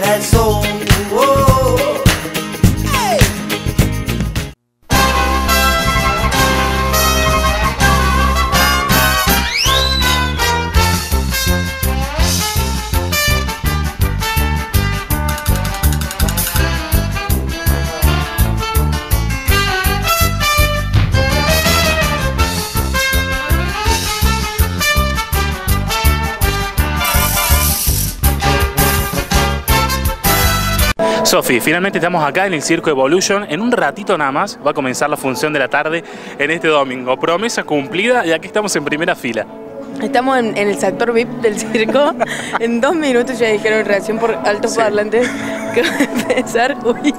para el sol. Oh. Sofi, finalmente estamos acá en el Circo Evolution. En un ratito nada más va a comenzar la función de la tarde en este domingo. Promesa cumplida y aquí estamos en primera fila. Estamos en, en el sector VIP del circo. En dos minutos ya dijeron reacción por altos Sí. parlantes que va a empezar. Uy.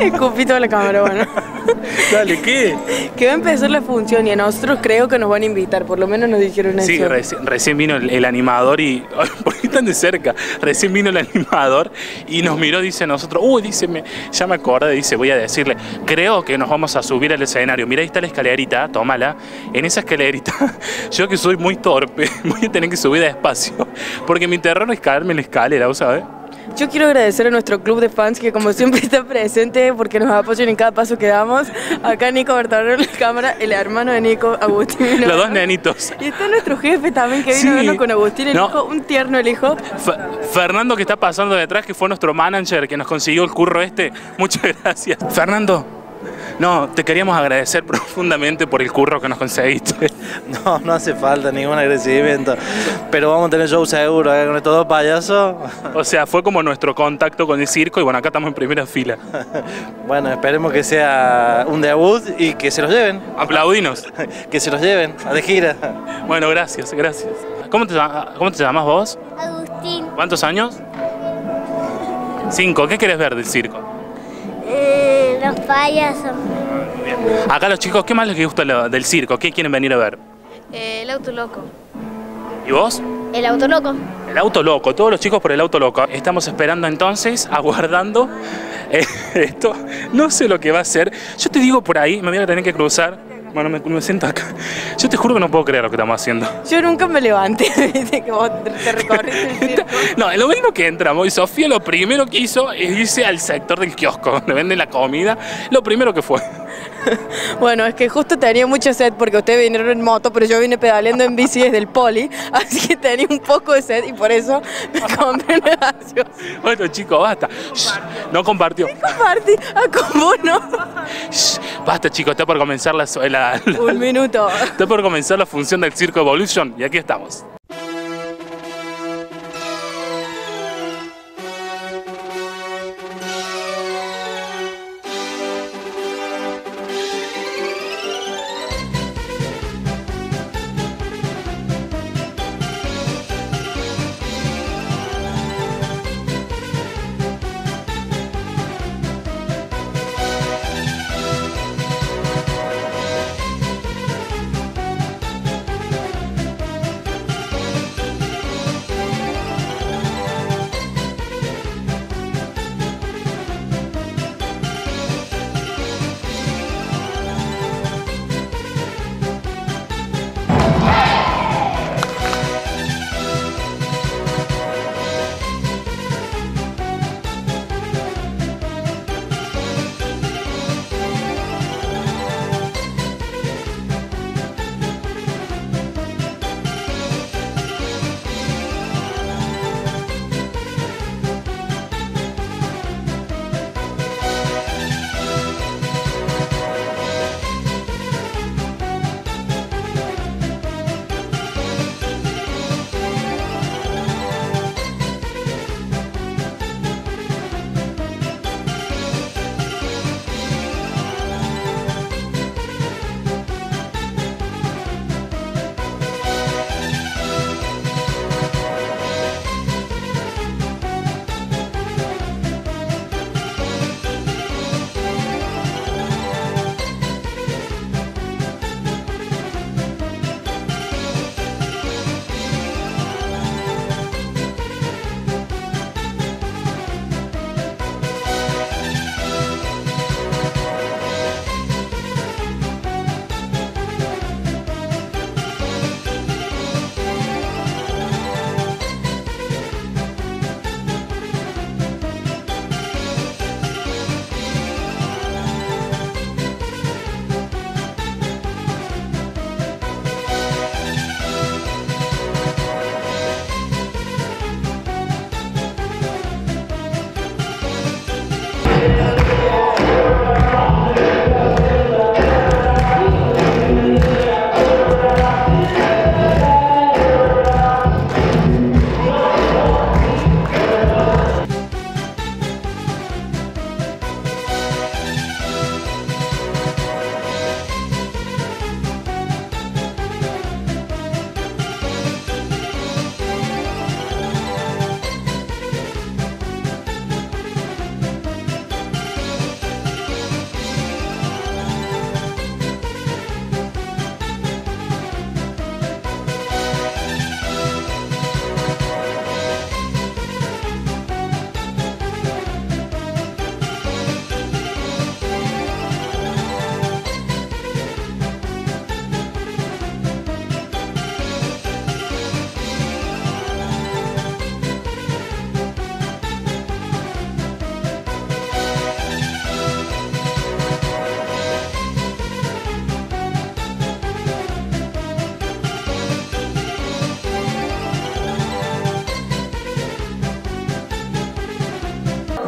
Escupí toda la cámara, bueno. Dale, ¿qué? Que va a empezar la función y a nosotros creo que nos van a invitar, por lo menos nos dijeron Sí, eso. reci- recién vino el, el animador y. Ay, ¿Por qué tan de cerca? Recién vino el animador y nos miró, dice a nosotros, uy, dice, me- ya me acordé, dice, voy a decirle, creo que nos vamos a subir al escenario. Mira, ahí está la escalerita, tómala. En esa escalerita, yo que soy muy torpe, voy a tener que subir despacio. Porque mi terror es caerme en la escalera, ¿vos sabés? Yo quiero agradecer a nuestro club de fans que como siempre está presente porque nos apoyan en cada paso que damos. Acá Nico Bertardo en la cámara, el hermano de Nico, Agustín. Los dos nenitos. Y está nuestro jefe también que vino Sí. a vernos con Agustín, el No. hijo, un tierno el hijo. Fe- Fernando que está pasando detrás, que fue nuestro manager que nos consiguió el curro este. Muchas gracias. Fernando, no, te queríamos agradecer profundamente por el curro que nos conseguiste. No, no hace falta ningún agradecimiento. Pero vamos a tener show seguro acá con estos dos payasos. O sea, fue como nuestro contacto con el circo y bueno, acá estamos en primera fila. Bueno, esperemos que sea un debut y que se los lleven. Aplaudinos. Que se los lleven de gira. Bueno, gracias, gracias. ¿Cómo te, cómo te llamas vos? Agustín, ¿Cuántos años? Cinco. ¿Qué querés ver del circo? Eh, los payasos, Acá los chicos, ¿qué más les gusta lo- del circo? ¿Qué quieren venir a ver? el auto loco. ¿Y vos? El auto loco. El auto loco, todos los chicos por el auto loco. Estamos esperando entonces, aguardando eh, esto. No sé lo que va a ser. Yo te digo por ahí, me voy a tener que cruzar. Bueno, me, me siento acá. Yo te juro que no puedo creer lo que estamos haciendo. Yo nunca me levanté, viste que vos te recorriste el. No, lo mismo que entramos, y Sofía lo primero que hizo es irse al sector del kiosco, donde venden la comida. Lo primero que fue. Bueno, es que justo tenía mucha sed porque ustedes vinieron en moto, pero yo vine pedaleando en bici desde el poli, así que tenía un poco de sed y por eso me compré gaseosa. Bueno, chicos, basta. No compartió. Compartí, ah, con vos no. Basta, chicos, está por comenzar la, la- la- Un minuto. está por comenzar la función del Circo Evolution y aquí estamos.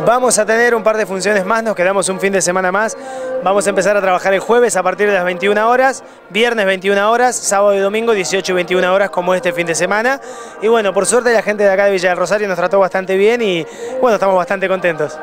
Vamos a tener un par de funciones más, nos quedamos un fin de semana más. Vamos a empezar a trabajar el jueves a partir de las 21 horas, viernes 21 horas, sábado y domingo 18 y 21 horas como este fin de semana. Y bueno, por suerte la gente de acá de Villa del Rosario nos trató bastante bien y bueno, estamos bastante contentos.